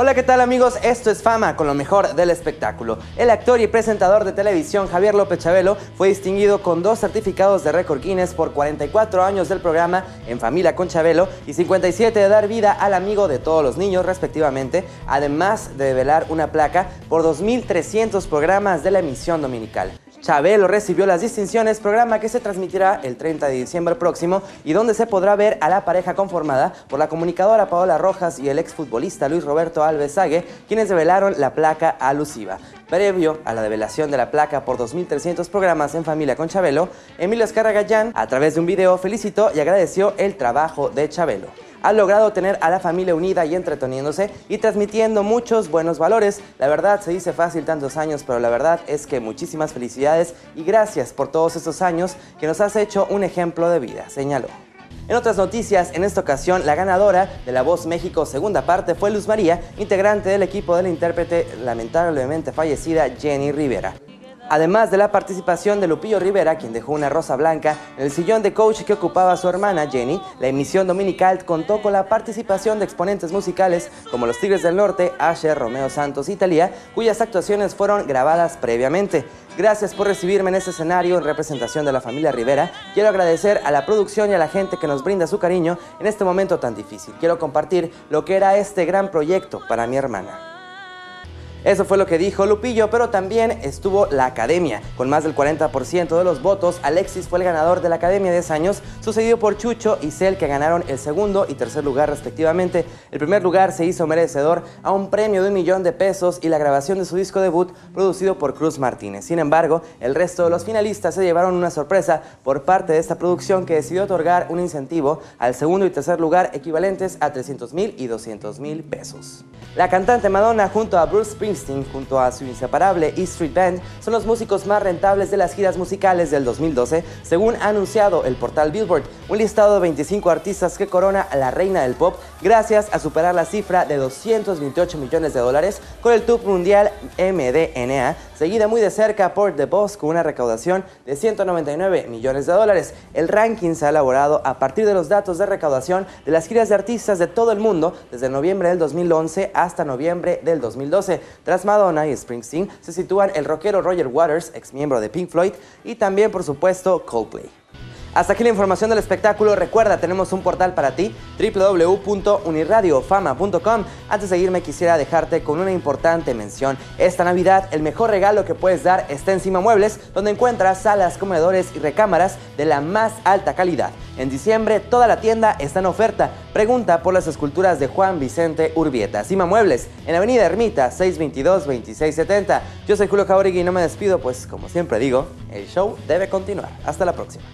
Hola, ¿qué tal amigos? Esto es Fama con lo mejor del espectáculo. El actor y presentador de televisión Javier López Chabelo fue distinguido con dos certificados de récord Guinness por 44 años del programa En Familia con Chabelo y 57 de dar vida al amigo de todos los niños respectivamente, además de develar una placa por 2.300 programas de la emisión dominical. Chabelo recibió las distinciones, programa que se transmitirá el 30 de diciembre próximo y donde se podrá ver a la pareja conformada por la comunicadora Paola Rojas y el exfutbolista Luis Roberto Alves Sague, quienes develaron la placa alusiva. Previo a la develación de la placa por 2.300 programas en familia con Chabelo, Emilio Escarragallán, a través de un video, felicitó y agradeció el trabajo de Chabelo ha logrado tener a la familia unida y entreteniéndose y transmitiendo muchos buenos valores. La verdad se dice fácil tantos años, pero la verdad es que muchísimas felicidades y gracias por todos estos años que nos has hecho un ejemplo de vida, señaló. En otras noticias, en esta ocasión, la ganadora de La Voz México segunda parte fue Luz María, integrante del equipo de la intérprete lamentablemente fallecida Jenny Rivera. Además de la participación de Lupillo Rivera, quien dejó una rosa blanca en el sillón de coach que ocupaba su hermana Jenny, la emisión dominical contó con la participación de exponentes musicales como los Tigres del Norte, Asher, Romeo Santos y Talía, cuyas actuaciones fueron grabadas previamente. Gracias por recibirme en este escenario en representación de la familia Rivera. Quiero agradecer a la producción y a la gente que nos brinda su cariño en este momento tan difícil. Quiero compartir lo que era este gran proyecto para mi hermana. Eso fue lo que dijo Lupillo, pero también estuvo la Academia. Con más del 40% de los votos, Alexis fue el ganador de la Academia de 10 años, sucedido por Chucho y Cel, que ganaron el segundo y tercer lugar respectivamente. El primer lugar se hizo merecedor a un premio de un millón de pesos y la grabación de su disco debut producido por Cruz Martínez. Sin embargo, el resto de los finalistas se llevaron una sorpresa por parte de esta producción que decidió otorgar un incentivo al segundo y tercer lugar equivalentes a 300 mil y 200 mil pesos. La cantante Madonna junto a Bruce Springsteen, junto a su inseparable E Street Band, son los músicos más rentables de las giras musicales del 2012, según ha anunciado el portal Billboard, un listado de 25 artistas que corona a la reina del pop gracias a superar la cifra de 228 millones de dólares con el tour mundial MDNA, seguida muy de cerca por The Boss con una recaudación de 199 millones de dólares. El ranking se ha elaborado a partir de los datos de recaudación de las giras de artistas de todo el mundo desde noviembre del 2011 hasta noviembre del 2012. Tras Madonna y Springsteen se sitúan el rockero Roger Waters, ex miembro de Pink Floyd, y también, por supuesto, Coldplay. Hasta aquí la información del espectáculo. Recuerda, tenemos un portal para ti, www.uniradiofama.com. Antes de seguirme, quisiera dejarte con una importante mención. Esta Navidad, el mejor regalo que puedes dar está en Cima Muebles, donde encuentras salas, comedores y recámaras de la más alta calidad. En diciembre, toda la tienda está en oferta. Pregunta por las esculturas de Juan Vicente Urbieta. Cima Muebles, en Avenida Ermita, 622-2670. Yo soy Julio Jauregui y no me despido, pues como siempre digo, el show debe continuar. Hasta la próxima.